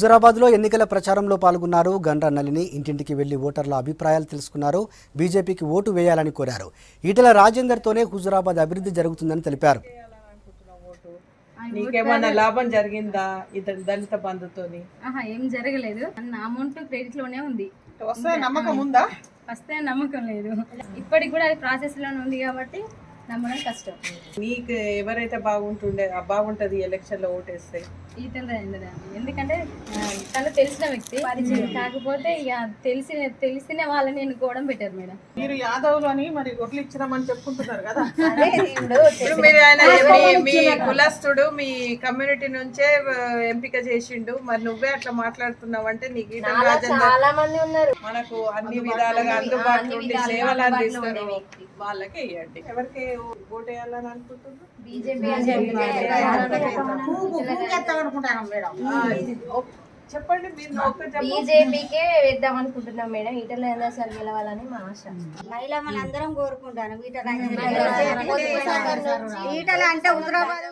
హుజరాబాద్లో ఎన్నికల ప్రచారంలో పాల్గొన్నారు గండ్ర నలిని ఇంటింటికి వెళ్ళి ఓటర్ల అభిప్రాయాలు తెలుసుకున్నారు. బీజేపీకి ఓటు వేయాలని కోరారు. ఈటెల రాజేందర్తోనే హుజరాబాద్ అభివృద్ధి జరుగుతుందని తెలిపారు. నీకేమన్నా లాభం జరిగిందా ఇతని దళిత బంధుతోని? ఏం జరగలేదు. అమౌంట్ క్రెడిట్లోనే ఉంది వస్తే నమ్మకం ఉందా? వస్తే నమ్మకం లేదు. ఇప్పటికి కూడా అది ప్రాసెస్లోనే ఉంది కాబట్టి నమ్మడం కష్టం. నీకు ఎవరైతే బాగుంటుండే బాగుంటది ఎలక్షన్లో ఓటేస్తే రాజేందర్ ఎందుకంటే తను తెలిసిన వ్యక్తి. కాకపోతే ఇక తెలిసిన తెలిసిన వాళ్ళని ఎన్నుకోవడం బెటర్ మేడం. మీరు యాదవులు అని మరి గొర్రెలు ఇచ్చినామని చెప్పుకుంటున్నారు కదా? ఇప్పుడు మీరు ఆయన మీ- మీ కులస్తుడు మీ కమ్యూనిటీ నుంచే ఎంపిక చేసిండు. మరి నువ్వే అట్లా మాట్లాడుతున్నావు అంటే నీకు ఈటల రాజేందర్ చాలా మంది ఉన్నారు. మనకు అన్ని విధాలుగా అందుబాటులో ఉండి సేవలు అందిస్తారు. వాళ్ళకే ఇవ్వండి ఎవరికి చెప్పండి బీజేపీకే వేద్దాం అనుకుంటున్నాం మేడం. ఈటల సార్ గెలవాలని మా ఆశ. మహిళ మనందరం కోరుకుంటాను. ఈటల ఈటల అంటే హుజరాబాద్